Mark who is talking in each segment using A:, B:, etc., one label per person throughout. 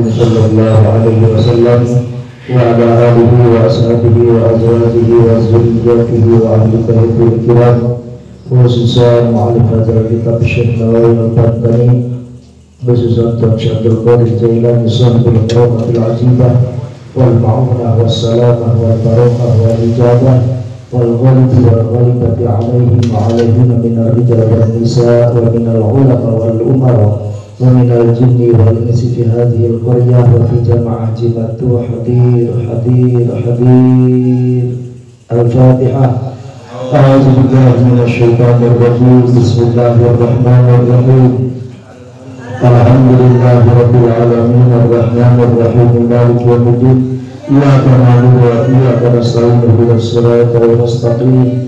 A: محمد صلى الله عليه وسلم وعلى آله وأصحابه وأزواجه وذريته وأهل بيته الكرام. خصوصا معرفة الكتاب الشيخ نووي البركاني خصوصا تنشأ القادر الجيلاني صاحب القومة العجيبة والمعونة والسلامة والبركة والإجابة والغلب والغلبة عليهم وعليهن من الرجال والنساء ومن العلماء والأمراء. ومن الجن والإنس في هذه القرية وفي جماعة جمعة حدير حدير حدير الفاتحة أعوذ بالله من الشيطان الرجيم بسم الله الرحمن الرحيم الحمد لله رب العالمين الرحمن الرحيم مالك يوم الدين إياك نعبد وإياك نستعين اهدنا الصراط المستقيم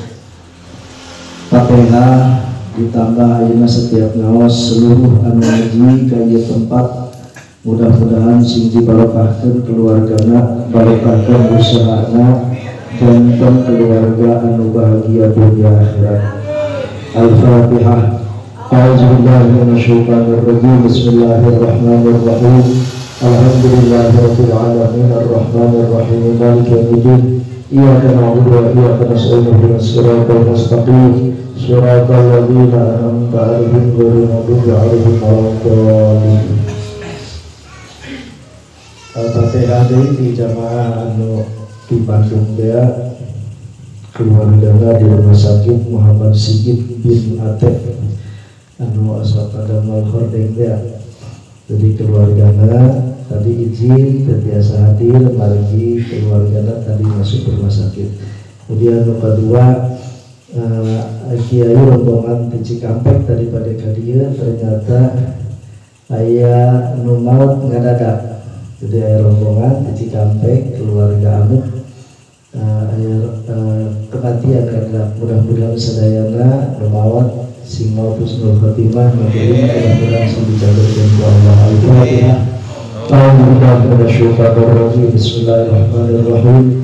A: Fatihah ditambah ayeuna setiap ngawas seluruh anu ngaji ka ieu tempat. Mudah-mudahan sing dibarokahkeun keluargana barokahkeun usahana jantan keluarga anu bahagia dunia akhirat. Al-Fatihah. A'udzubillahi minasyaitonir Bismillahirrahmanirrahim. Alhamdulillahirabbil alamin arrahmanir rahim maliki yaumiddin. Iyyaka na'budu siratal ladzina an'amta 'alaihim ghairil maghdubi 'alaihim waladdallin Al-Fatihah deui di jamaah anu di Bandung dia keluarga di rumah sakit Muhammad Sigit bin Atep. Anu asal pada Malhordeng dia jadi keluargana tadi izin terbiasa hadir margi keluargana tadi masuk rumah sakit. Kemudian kedua uh, Kiai rombongan di Cikampek pada Kadia ternyata ayah numaut nggak ada jadi ayah rombongan di Cikampek keluarga amuk ayah uh, kematian karena mudah-mudahan sedayana numaut Singo Husnul Khotimah Mungkin mudah-mudahan sudah jalur dan Allah Alhamdulillah Bismillahirrahmanirrahim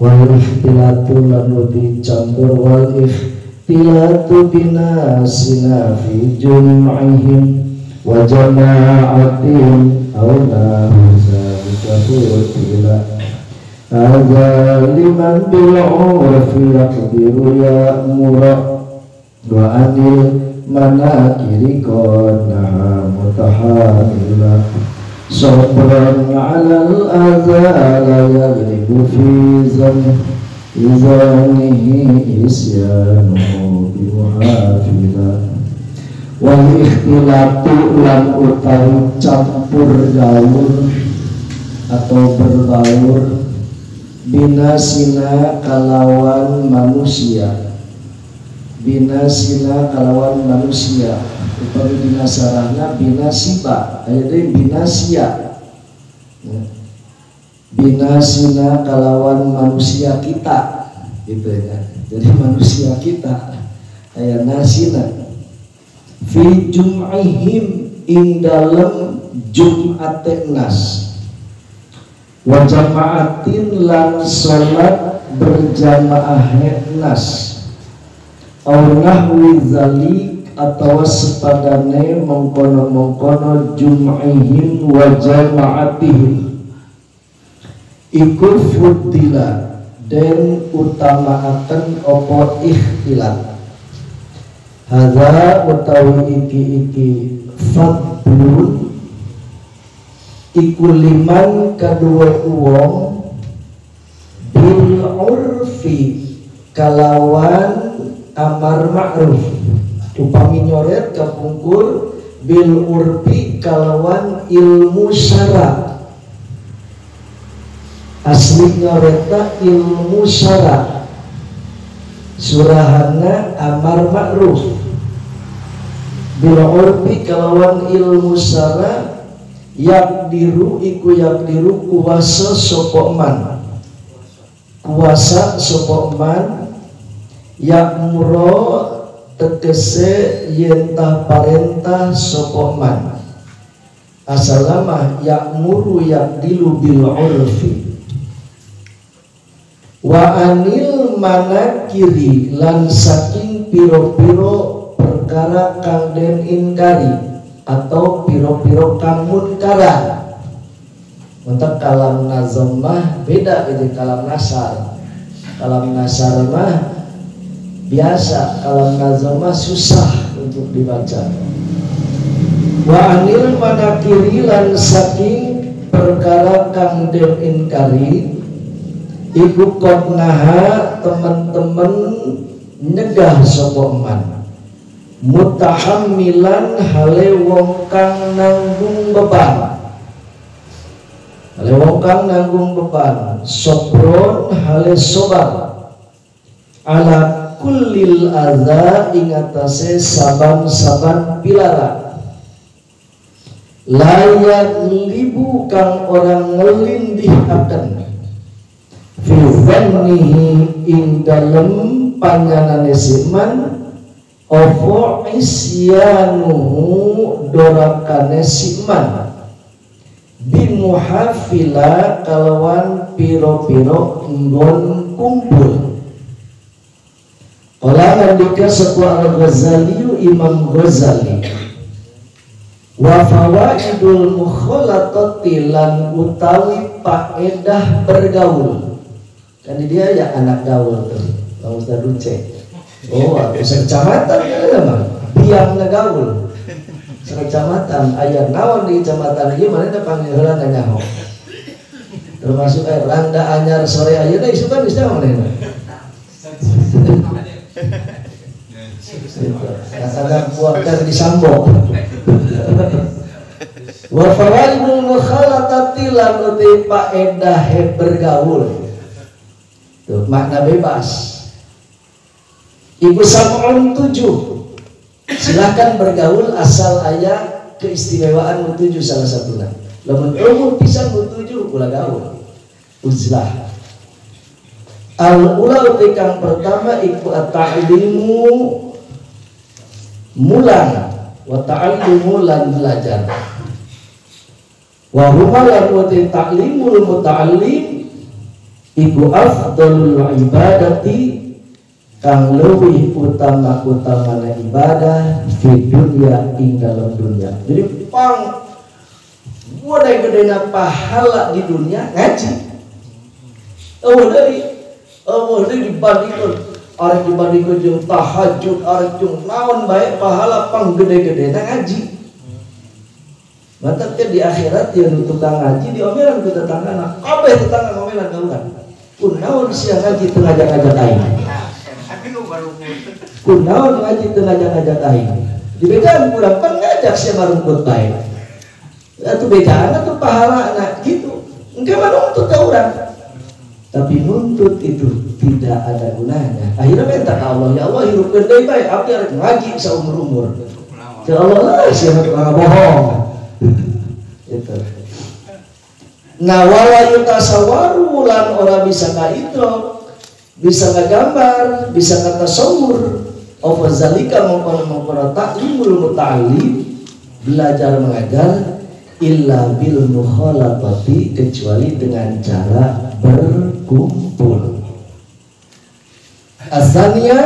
A: wal-ikhtilatu lan utawi campur wal-ikhtilatu binasina fi jum'ihim wa jama'atihim aw nahu zalika hutila Hadza liman bil'urfi yaqdiru ya murah wa anil manakiri konaha mutahamila Fi zan Izanihi isyanu bimuhafila Wal ikhtilatu lan utawi campur gaul atau berbaur binasina kalawan manusia binasina kalawan manusia upami binasarana binasiba. Ayatnya binasia. Ya. binasina kalawan manusia kita. Gitu ya jadi manusia kita ayat nasina. Fi jum'ihim ing dalam jum'ate nas. Wa jama'atin lan salat berjamaah nas. Au nahwi atau sepadane mengkono-mengkono jum'ihim wa jama'atihim. Iku fuddila dan utamaaken opo ikhtilat. Hadza utawi iki iki fadlun. Iku liman kedua uang bil urfi kalawan amar ma'ruf upami nyoret kapungkur bil urfi kalawan ilmu syara asli nyoreta ilmu syara surahana amar ma'ruf. Bil urfi kalawan ilmu syara yak diru iku yak diru kuasa sopoman kuasa sopoman yakmuro tegese yentah parentah sokoman asalama yakmuru yakdilu bil urfi. Wa anil mana kiri lan saking piro-piro perkara kang den inkari atau piro-piro kang munkara. Untuk kalam nazam beda itu kalam nasar. Kalam nasar mah biasa kalau nazama susah untuk dibaca. Wa anil manakiri lan saking perkara kang den inkari ibu naha teman-teman nyegah sopoman mutahammilan hale wong kang nanggung beban. Hale wong kang nanggung beban sopron hale sobar ala kullil adza ingatase saban-saban pilara layak libu kang orang ngelindih akan. Fi ing dalem panyanane siman Ovo isyanuhu dorakane siman. Bimuhafila kalawan piro-piro nggon kumpul Kala nandika sebuah Al-Ghazali Imam Ghazali. Wa fawaidul mukhalatati lan utawi paedah bergaul. Kan dia ya anak gaul tuh. Bang Ustaz Duce Oh, bisa kecamatan ya mah Biang ngegaul Sekecamatan ayat nawan di kecamatan gimana ada panggilan nyaho? Termasuk eh, randa anyar sore. Aja isu kan bisa mana Katakan buahkan di sambok. Wa fawaidul mukhalatati lan uti faedah bergaul. Tuh, makna bebas. Ibu sam'un tujuh. Silakan bergaul asal ayah keistimewaan tujuh salah satunya. Lamun umur pisan tujuh pula gaul. Uzlah al ula kang pertama iku at-ta'limu mulan wa ta'allumu lan belajar. Wa huma lan wa ta'limul muta'allim iku afdalul ibadati kang lebih utama utama ibadah di dunia ing dalam dunia. Jadi pang gede pahala di dunia ngaji. Oh dari Ini dibandingkan. Arek dibandingkan jeng tahajud Arek jeng naon baik pahala pang gede-gede nah ngaji Mantap kan di akhirat yang tukang ngaji di omelan ke tetangga nah kabeh tetangga omelan kan Kun naon siang ngaji tengah ngajak aing? Kun naon ngaji tengah ngajak aing Dibegaan kurang kan ngajak rumput baik. Itu begaan itu pahala nah gitu? Enggak mana untuk orang tapi nuntut itu tidak ada gunanya. Akhirnya minta ke Allah ya Allah hidup gede baik. Aku harus ngaji seumur umur ya Allah lah siapa tukang bohong? Itu nah wala yutasawaru lan orang bisa ka itu bisa ka gambar bisa ka tasawur apa zalika mengkono mengkono taklimul muta'alim belajar mengajar illa bil mukhalatati kecuali dengan cara berkumpul. Asania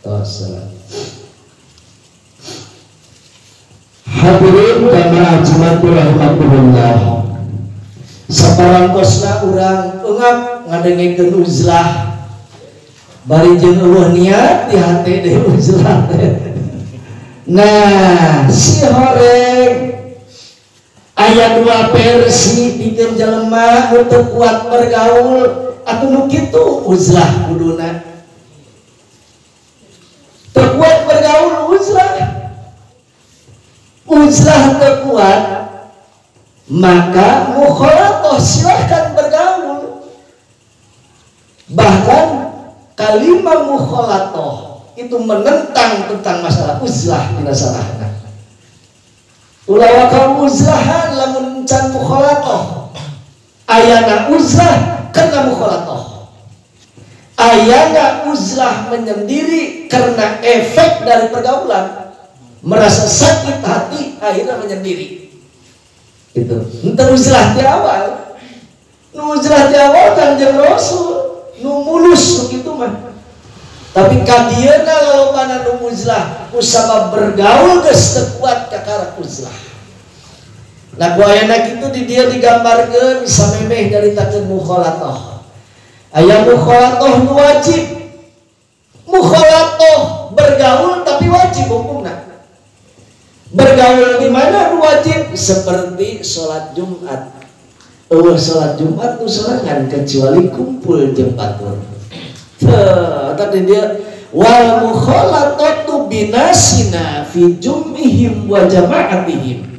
A: Wassalam Hadirin jamaah Jumatul Rahmatullah Sekarang kosna urang Ungap ngadengin uzlah. Bari jeung niat di hati deh uzlah. Nah si horeng ayat dua versi pikir jelema untuk kuat bergaul. Atau nu kitu uzlah kuduna. Terkuat bergaul uzlah uzlah kekuat maka mukhalatoh silahkan bergaul. Bahkan kalimat mukhalatoh itu menentang tentang masalah uzlah tidak ulawa kaum uzlahan lamun can mukhalatoh. Ayana uzlah karena mukhalatoh. Ayana uzlah menyendiri karena efek dari pergaulan. Merasa sakit hati akhirnya menyendiri. Itu entah uzlah di awal. Nu uzlah di awal kanjeng rasul. Nu mulus begitu mah tapi kadiana lalu mana nu uzlah usama bergaul geus tekuat kakara uzlah nah kuayana itu di dia digambarkan samemeh dari takkan mukhalatoh. Ayat mukhalatoh wajib. Mukhalatoh bergaul tapi wajib hukumnya Bergaul di mana wajib? Seperti sholat Jumat. Oh, sholat Jumat itu serangan kecuali kumpul jembatur. Tadi dia wal mukhalatatu binasina fi jum'ihim wa jama'atihim.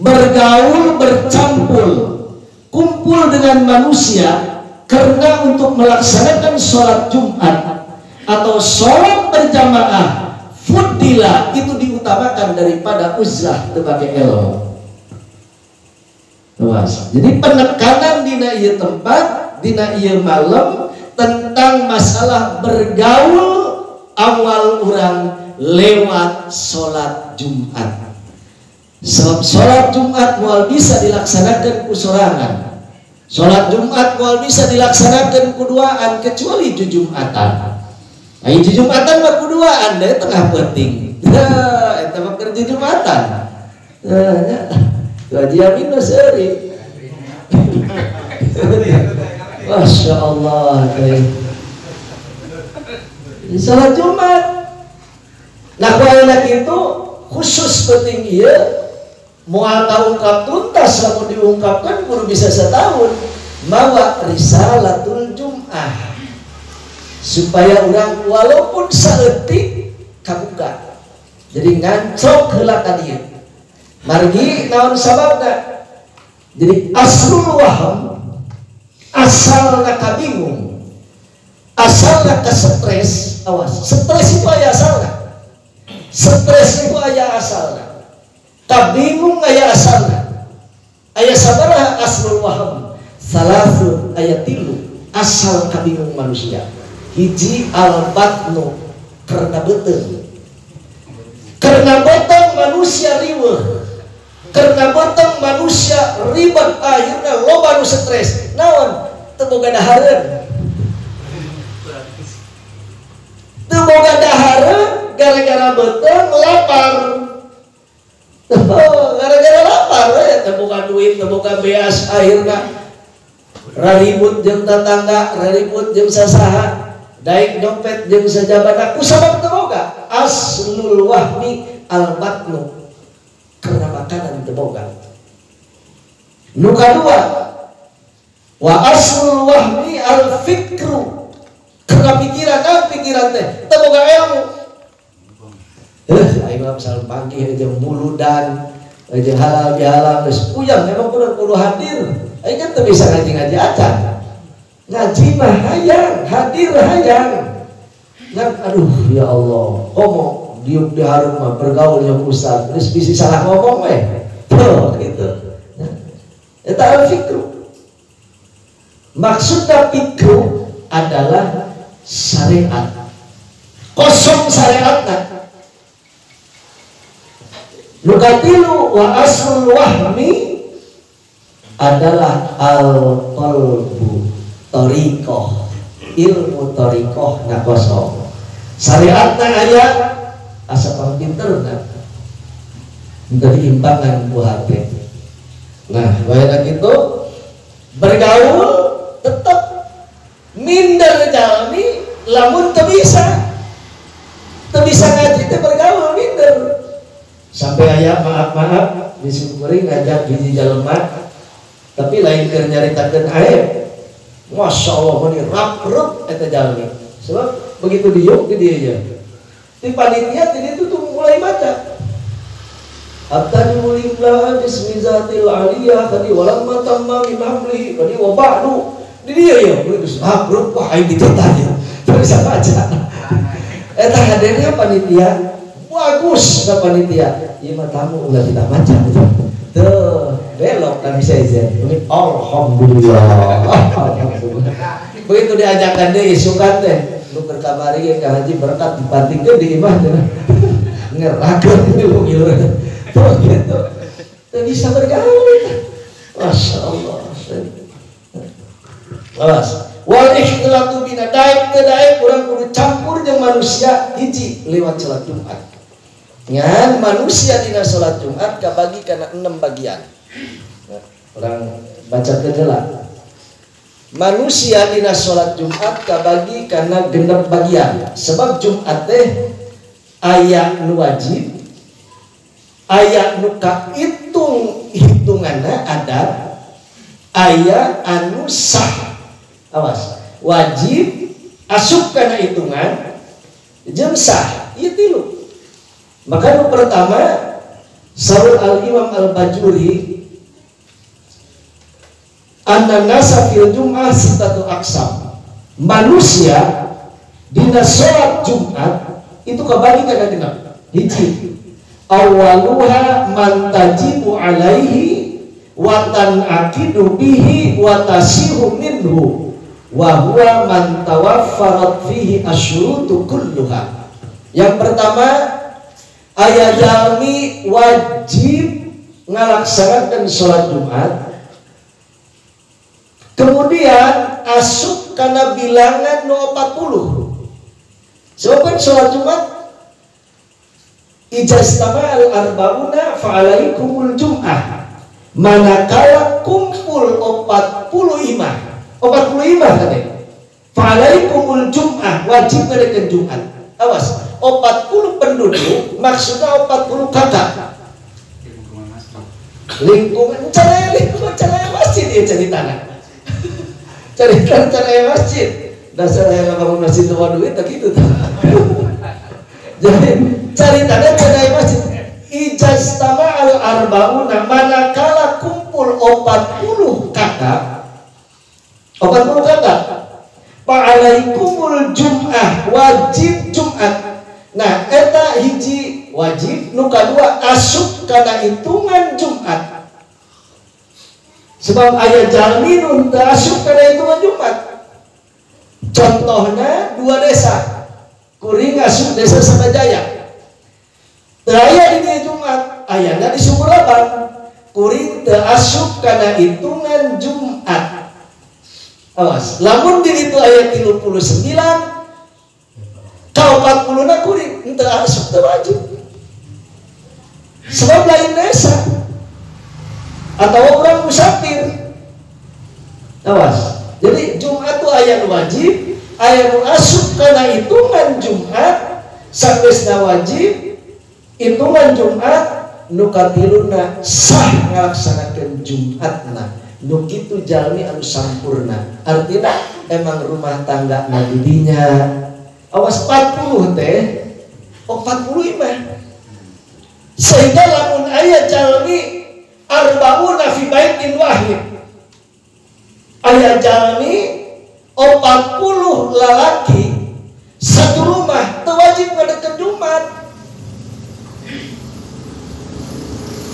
A: Bergaul bercampur kumpul dengan manusia karena untuk melaksanakan sholat Jumat atau sholat berjamaah Fudila itu diutamakan daripada uzlah sebagai elo. Jadi penekanan dina iya tempat, dina iya malam tentang masalah bergaul awal orang lewat sholat Jumat. Sebab sholat Jumat mual bisa dilaksanakan kusorangan. Sholat Jumat mual bisa dilaksanakan kuduaan kecuali Jumatan. Ayo Jumatan mah kedua anda tengah penting. Nah, itu mah kerja Jumatan. Nah, ya. Gaji seri. Masya Allah. Salat Jumat. Nah, kalau anak itu khusus penting iya mau ungkap tuntas mau diungkapkan baru bisa setahun. Mawa risalatul jum'ah. Supaya orang walaupun saeutik kabuka jadi ngancok heula tadi margi naon sababna? Jadi aslul waham asalna kabingung asalna ke stres awas. Stres itu ayah asalna stres itu ayah asalna kabingung ayah asalna ayah sabaraha aslul waham. Salasun ayat tilu asal kabingung manusia. Hiji al batnu karena betul. Karena betul manusia riweh karena betul manusia ribet akhirnya lo baru stres naon? Teboga dahareun teboga dahareun gara-gara betul lapar. Oh, gara-gara lapar ya teboga duit teboga beas akhirnya. Raribut jeng tetangga raribut jeng sasaha. Daik dompet sajabat aku sabab teboga aslul wahmi al batnu karena makanan teboga nu dua wa aslul wahmi al fikru karena pikiran kan pikiran teh teboga ilmu. Eh ayo misal pagi aja muludan aja halal bihalal geus puyang memang kudu kudu hadir. Ayo kan bisa ngaji-ngaji acan. Ngaji mah hayang hadir hayang. Kan aduh ya Allah ngomong diuk di harum mah bergaul yang ustaz terus bisa salah ngomong weh. Tuh gitu. Ya tak fikru maksudnya fikru adalah syariat. Kosong syariatnya. Nukatilu wa aslul wahmi adalah al-qalbu torikoh ilmu torikoh na kosong. Syariatna ayat asa pinter na menjadi imbangan hati. Nah bayar itu bergaul tetap minder jalmi lamun tak bisa. Ngaji itu bergaul minder. Sampai ayah maaf maaf disyukuri ngajak biji jalma tapi lain ke nyaritakan air Masya Allah ini rap-rap itu jalmi sebab begitu diuk di dia aja di panitia jadi itu tuh mulai baca. Hatta dimulihlah bismizatil aliyah tadi walamma tamma min hamli tadi wa di dia ya begitu ah grup wah ini ditanya terus bisa baca eta hadirnya panitia. Bagus na panitia. Iya mah tamu ulah kita baca gitu tuh belok kan bisa izin. Ini alhamdulillah. Begitu diajakkan deh isukan deh lu berkabari ke haji berkat dipantingkan di imah ngerakan itu gitu tuh gitu. Tuh bisa bergaul masya Allah. Awas. Wal ikhtilatu bina daik ke daik kudu campur jeung manusia hiji lewat salat Jumat. Ngan manusia dina salat Jumat kabagi kana enam bagian. Orang baca kejelas. Manusia dina salat Jumat kabagi karena genep bagian. Sebab Jumat teh ayat nu wajib, ayat nu hitung hitungannya ada ayat anu sah awas. Wajib asup karena hitungan jam sah. Iya tilu. Maka yang pertama Saul al Imam al Bajuri Anna nasa fil jum'ah sitatu aksam manusia dina sholat Jumat itu kembali karena genap hiji. Awaluha man tajibu alaihi watan akidu bihi watasihu minhu wa huwa man tawaffarat fihi asyurutu kulluha. Yang pertama ayat jalmi wajib ngalaksanakan sholat Jumat. Kemudian asuk karena bilangan no 40. Sebab sholat Jumat ijastama al arbauna fa'alaikumul jum'ah manakala kumpul 40 imah 45 katanya. Fa'alaikumul jum'ah wajib mereka Jumat. Awas, 40 penduduk maksudnya 40 kakak. Lingkungan cara lingkungan cara masjid dia cari tanah. cari cara masjid. Dasar yang bangun masjid itu duit tak gitu. Jadi cari tanah cara masjid. Ijastama al arbauna manakala kumpul 40 kakak 40 kata. Fa'alaikumul jum'ah wajib Jumat. Nah, eta hiji wajib nuka dua asuk karena hitungan Jumat. Sebab ayat jalmi nun asuk karena hitungan Jumat. Contohnya dua desa. Kuring asuk desa Samajaya. Raya ini Jumat, ayatnya di Sumuraban. Kuring asuk karena hitungan Jumat. Awas, lamun di itu ayat 39 kau 40 na kuring entah asup teu wajib. Sebab lain desa atau orang musafir. Awas. Jadi Jumat itu ayat wajib, ayat asup karena hitungan Jumat sampai wajib hitungan Jumat nukatiluna sah ngalaksanakan Jumat nah Nukitu jalmi anu sampurna. Artinya emang rumah tangga nabidinya. Awas 40 teh. Oh 40 imah sehingga lamun ayat jalmi arbauna fi baitin wahid. Ayat jalmi 40 lalaki satu rumah tewajib ngadeket Jumat.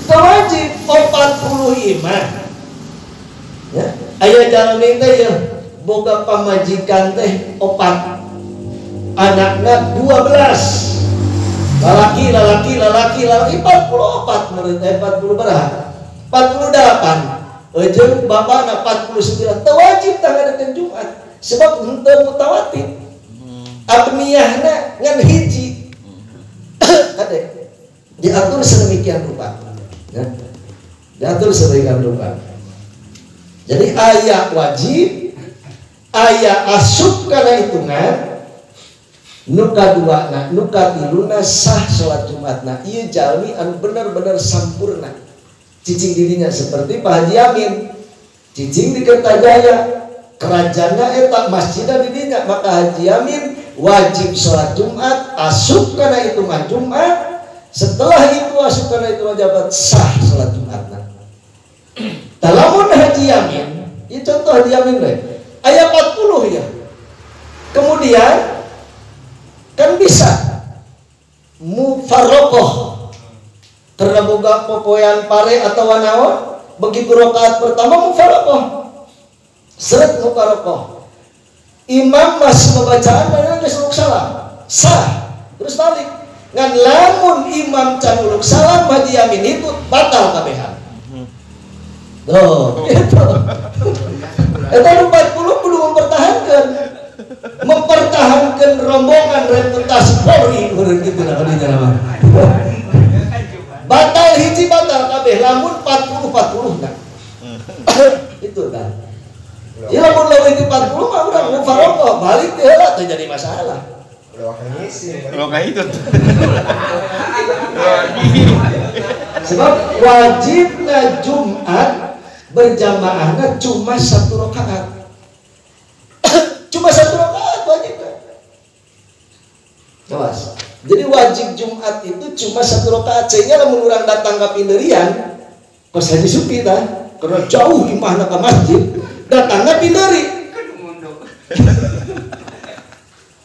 A: Tewajib 40 imah ya. Ayah jalan teh ya. Boga pamajikan teh opat. Anaknya dua belas. Lalaki lalaki lalaki lalaki. Empat puluh opat menurut eh, empat puluh berapa? Empat puluh delapan. Ejeng bapak anak empat puluh sembilan. Tewajib tanggal dan Jumat. Sebab untuk mutawatir abniyahna ngan hiji. Ada diatur sedemikian rupa. Ya. diatur sedemikian rupa jadi ayat wajib ayat asup karena hitungan nuka dua na nuka tiluna sah sholat jumat. Nah iya jalmi anu benar-benar sempurna cicing dirinya seperti Pak Haji Amin. Cicing di Kertajaya kerajaannya etak masjid dirinya maka Haji Amin wajib sholat Jumat asup karena hitungan Jumat. Setelah itu asup karena itu wajib sah sholat Jumat nah. Dalam haji yamin, ini contoh haji yamin deh. Ayat 40 ya. Kemudian kan bisa. Mufarokoh terbuka popoyan pare atau wanawa begitu rokaat pertama mufarokoh seret mufarokoh imam masih membacaan mana kesuluk salam. Sah. Terus balik. Ngan lamun imam canuluk salam haji yamin itu batal kabehan Tuh, itu. Itu 40 kudu mempertahankan mempertahankan rombongan reputasi Polri urang gitu nah nama. Batal hiji batal kabeh lamun 40 40 nah. itu kan. Ya lamun lawan itu 40 mah udah balik jadi masalah.
B: Itu.
A: Sebab wajibnya Jumat berjamaahnya cuma satu rakaat. Cuma satu rakaat wajib. Awas. Jadi wajib Jumat itu cuma satu rakaat. Sehingga lamun orang datang ke Pinderian kos Haji Supi ta? Karena jauh imahna ke masjid datangnya Pinderi.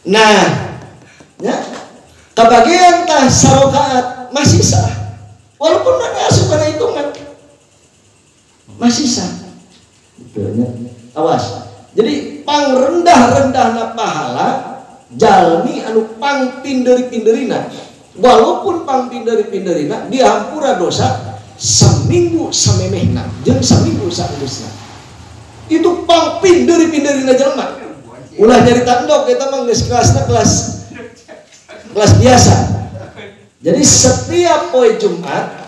A: Nah ya. Kebagian tah sarokaat masih sah. Walaupun mana asup karena hitungan masih sah awas. Jadi pang rendah-rendah na pahala jalmi anu pang pinderi-pinderina. Walaupun pang pinderi-pinderina dihampura dosa seminggu samemehna jeung seminggu saudusna itu pang pinderi-pinderina jelma. Ulah nyari tandok kita mah geus kelasna kelas kelas biasa. Jadi setiap poe Jumat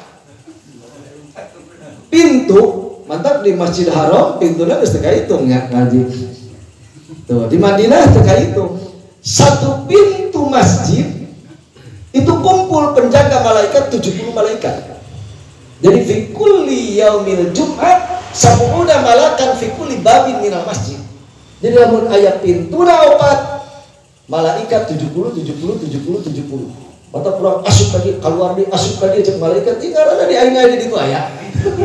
A: pintu mantap di Masjid Haram pintunya harus teka hitung ya ngaji. Tuh di Madinah teka hitung. Satu pintu masjid itu kumpul penjaga malaikat 70 malaikat. Jadi fikuli yaumil Jumat udah malakan fikuli babin minal masjid. Jadi namun ayat pintu opat malaikat 70 70 70 70 Mata kurang asup tadi keluar di asup tadi cek malaikat. Ini karena di aing di itu ayat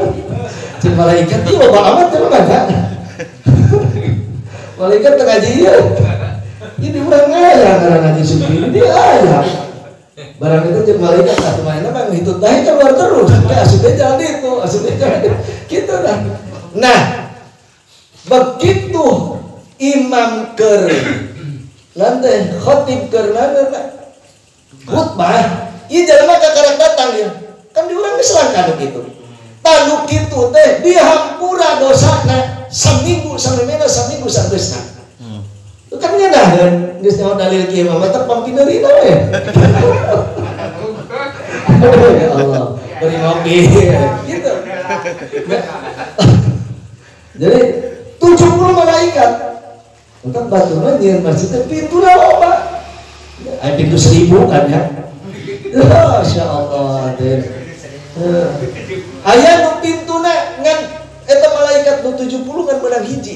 A: cek malaikat itu bapak amat terus kan malaikat tengah ya? Ini orang ngaya karena ngaji suci ini ayat barang itu cek malaikat satu main apa itu tadi keluar terus. Kayak asupnya jalan itu asupnya jalan itu gitu kan nah begitu imam ker nanti khotib ker nanti khutbah. Iya ke karang datang ya. Kan diurang diselangkan gitu tanduk itu teh dihampura dosana seminggu sampai mana seminggu sampai sana hmm. itu kan ngadahan geus nyawa dalil kieu mah mata pampineurina we ya. Allah beri ngopi gitu. Jadi 70 malaikat. Untuk batu nyian masjid pintu loba Ay, pintu seribu kan ya. Masya Allah. Ayah nu pintu na ngan eta malaikat nu 70 ngan menang hiji.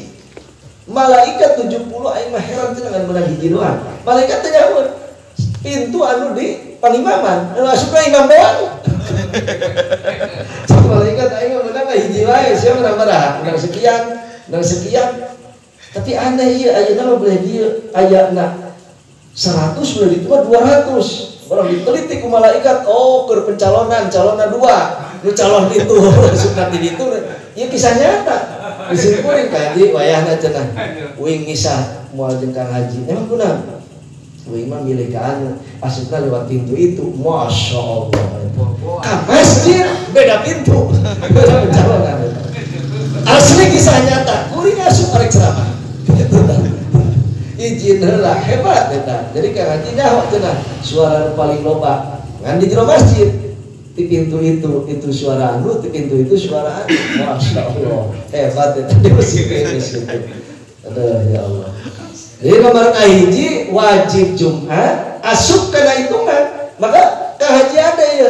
A: Malaikat 70 aing mah heran teh ngan menang hiji doang. Malaikat teh. Pintu anu di pangimaman, anu asup imam doang. Cuma malaikat aing mah menang hiji wae, sia menang berapa? Menang sekian, menang sekian. Tapi aneh ieu ayeuna mah boleh dieu ayana 100 sudah diterima 200 orang diteliti ke malaikat oh ke pencalonan calonan dua. Lu calon itu suka di itu ya kisah nyata. Situ yang kaji wayahna cenah wing ngisah mual jengkang haji. Emang kuna wing mah milik anu pasutna lewat pintu itu. Masya Allah. Kan masjid beda pintu. Beda pencalonan. Asli kisah nyata. Kuring asup arek ceramah izin lah hebat eta jadi haji dah waktu nah suara paling loba. Ngan di jero masjid. Di pintu itu itu suara anu di pintu itu suara anu masya allah. Hebat tadi masih finish itu. Aduh ya allah. Jadi nomor kahiji wajib Jumat asup kena hitungan. Maka kahaji ada ya.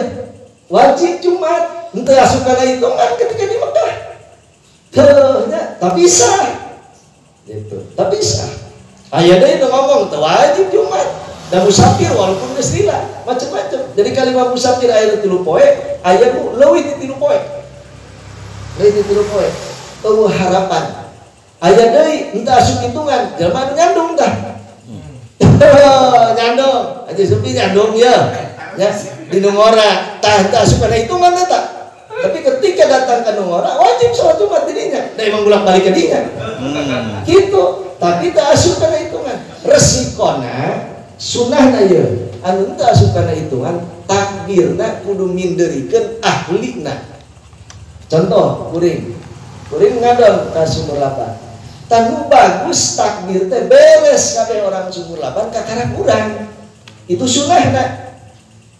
A: Wajib Jumat untuk asup kena hitungan ketika di Mekah. Tuh ya, tapi sah gitu. Tapi sah ayah itu ngomong wajib Jumat dan musafir walaupun istilah macam-macam. Jadi kalimat musafir ayat tilu poe ayat bu lewi di tilu poe lewi di tilu poe tahu harapan ayat dari entah asuk hitungan. Jelma nyandung dah. Nyandung. Aja sepi nyandung ya. Ya. Di nungora tah entah asuk pada hitungan tak? Tapi ketika datang ke Nungora wajib sholat Jumat dirinya dan emang bolak balik ke dia hmm. gitu tapi tak asup pada hitungan. Resikona sunnah na ya anu tak suka na hitungan takbir na kudu minderikan ahli na contoh kuring. Kuring ngadon ke sumur lapan tanu bagus takbir teh beres kabeh orang sumur lapan kakara kurang itu sunnah na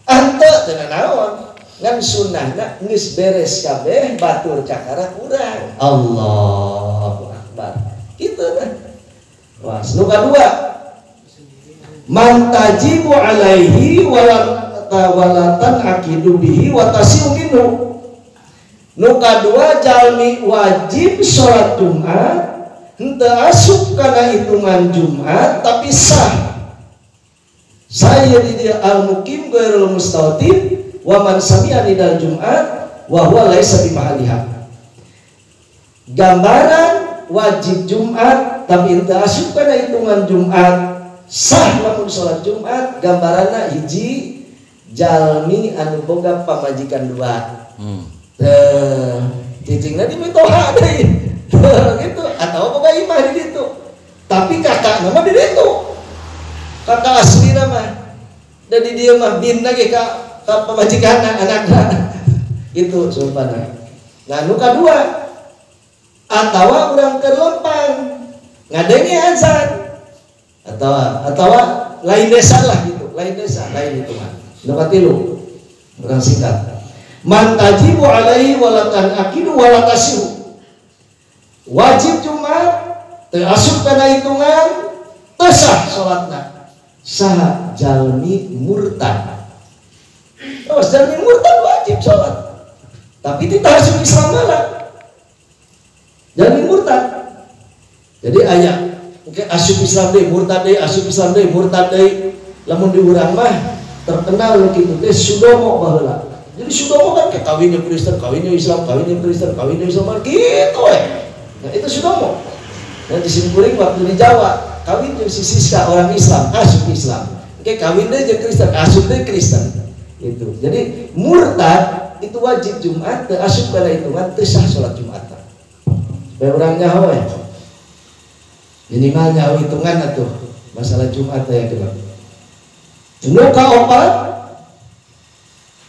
A: ante dengan naon? Ngan sunnah na ngis beres kabeh batur cakara kurang Allahu wah nuka dua. Man tajibu alaihi walatan akidu bihi watasi minhu nu kadua jalmi wajib sholat Jumat. Hente asup karena hitungan Jumat tapi sah. Saya di dia al mukim gairul wa man sami'ani dal Jumat wa huwa laisa bimahaliha gambaran wajib Jumat tapi hente asup karena hitungan Jumat. Sah lamun sholat Jumat gambaranna hiji jalmi anu boga pamajikan dua. Hmm. teh cicingna di mitoha deh. Gitu. Atau boga imah di situ. Tapi kakak nama di situ. Kakak asli nama. Dan dia mah bin lagi kak pamajikan anaknya itu sumpah nah nuka dua. Atau orang ke lempang ngadengi azan. Atau atau lain desa lah gitu. Lain desa lain itu kan dapat tilu? Orang singkat. Man tajibu alaihi walatan akidu walatasiru wajib cuma terasup karena hitungan tesah sholatnya. Sah jalmi murtad. Oh jalmi murtad wajib sholat. Tapi tidak harus Islam malah jalmi murtad jadi ayat Oke, asyuk Islam deh, murtad deh, asyuk Islam deh, murtad deh. Lamun di urang mah terkenal gitu teh sudomo baheula. Jadi sudomo kan kayak kawinnya Kristen, kawinnya Islam, kawinnya Kristen, kawinnya Islam gitu eh. Nah itu sudomo. Dan di Simpuring waktu di Jawa, kawin si Siska orang Islam, asyuk Islam. Oke, kawin deh jadi Kristen, asyuk deh Kristen. Itu. Jadi murtad itu wajib Jumat, asyuk pada hitungan, tesah sholat Jumat. Supaya orang ya minimal nyawa hitungan atau masalah Jumat ya kedua. Nuka opat.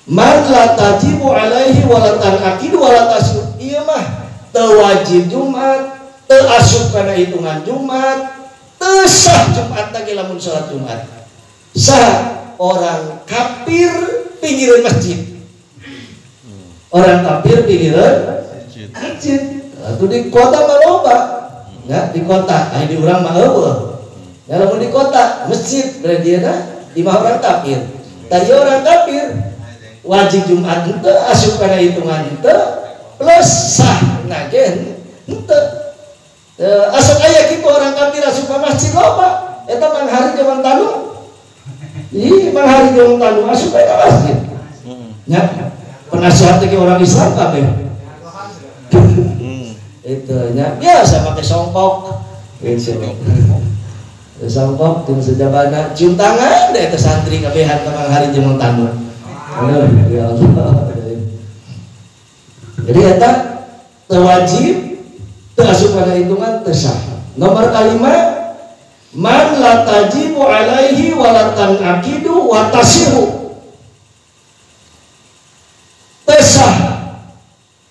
A: Man la tajibu alaihi walatan akidu walatasu iya mah tewajib Jumat teasup karena hitungan Jumat tesah Jumat lagi lamun sholat Jumat. Sah orang kafir pinggiran masjid. Orang kafir pinggiran masjid. Atau di kota Maloba ya di kota. Ay di orang mah eueuh ya lamun di kota masjid berarti ya di mah orang kafir. Tadi orang kafir. Wajib Jumat itu asup karena hitungan itu plus sah nagen itu e, asal ayah kita orang kafir asup ke masjid loba itu mang hari zaman tanu? Iya mang hari zaman tanu asup ke masjid. Ya penasihat orang Islam kabeh itu nya biasa pakai songkok. Itu songkok tim sejabana cium tangan deh ke santri kabehan kemang hari jemong tamu aduh ya Allah. Jadi eta terwajib terasup pada hitungan tersah nomor kalimat man la tajibu alaihi walatan akidu watasiru tesah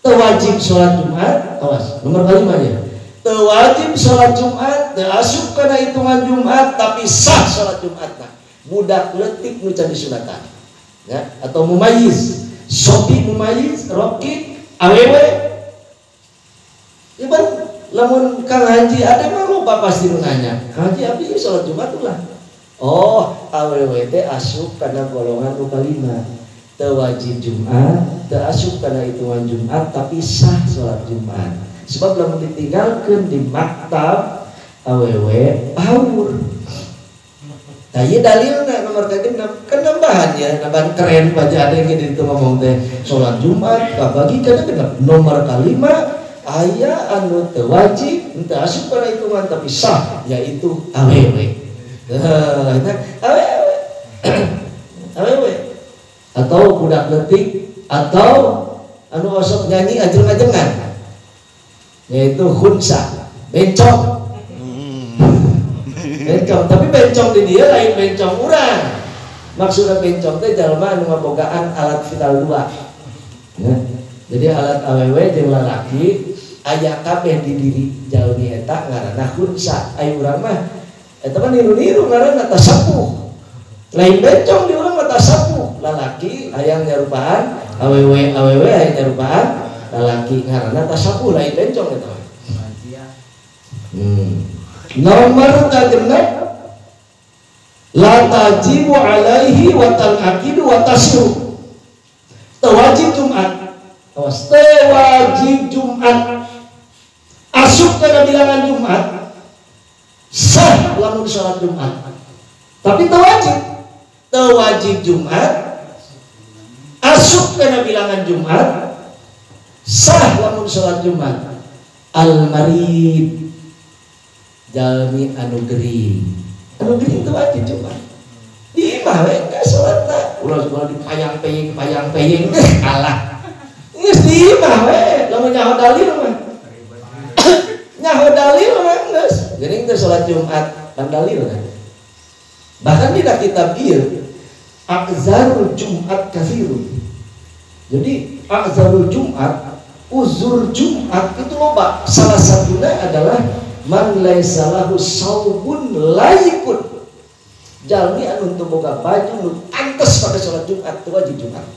A: tewajib sholat Jumat awas nomor kelima ya tewajib sholat Jumat terasup karena hitungan Jumat tapi sah sholat Jumat nah budak letik nu di sunatan. Ya atau mumayyiz. Sopi mumayiz roki awewe. Ibarat lamun kang haji ada mah lupa pasti nanya haji abi sholat jumat ulah oh awewe teh asup karena golongan nu kalima teu wajib jumat teu asup karena hitungan jumat tapi sah sholat jumat. Sebab lamun ditinggalkan di maktab awur Nah, iya dalilnya nomor kaki kan nambahan ya, nambahan keren baca ada yang gitu ngomong teh sholat Jumat, bagi karena nomor kalima ayah anu wajib entah asup pada hitungan tapi sah yaitu awewe. Nah, awewe, awewe atau budak letik atau anu osok nyanyi ajeng-ajengan. Yaitu hunsa bencong. Bencong tapi bencong di dia lain bencong urang. Maksudnya bencong itu jalma anu ngabogaan alat vital dua. Ya. jadi alat aww jeung lalaki aya kabeh di diri jalmi eta ngaranna kunsa ayo urang mah eta mah niru-niru ngaranna tasapuh. Lain bencong di lalaki hayang nyarupaan aww aww hayang nyarupaan lalaki ngaranna tasapuh lain bencong eta hmm. Nomor kagenep la tajibu alaihi wa tanqidu wa tasru tewajib Jumat. Awas tewajib Jumat. Asup ke bilangan Jumat sah lamun sholat Jumat. Tapi tewajib. Tewajib Jumat asup ke bilangan Jumat sah lamun sholat Jumat. Al-marid jalmi anu gering anu gering itu aja cuma di imah we ka salat ulah ulah dipayang peying payang peying kalah. Geus di imah lamun nyaho dalil mah. Nyaho dalil mah geus geuning teh salat Jumat dan dalil kan? Bahkan di kitab ieu akzarul Jumat kasirun jadi akzarul Jumat uzur Jumat itu loba. Salah satunya adalah man laisalahu saubun laikun. Jalmi anu untuk boga baju nu antes pada sholat Jumat wajib Jumat